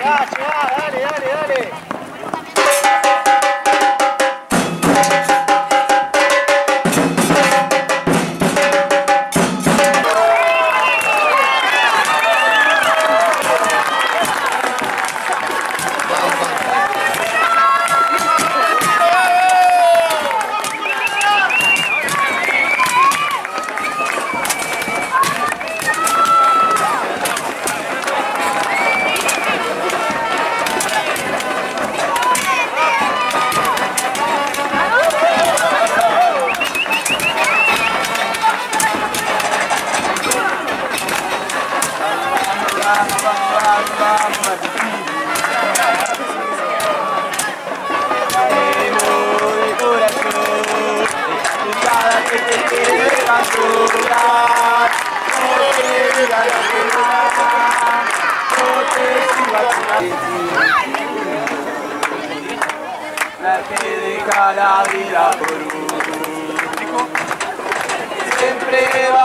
llegá, llegá, dale, dale, dale. primeira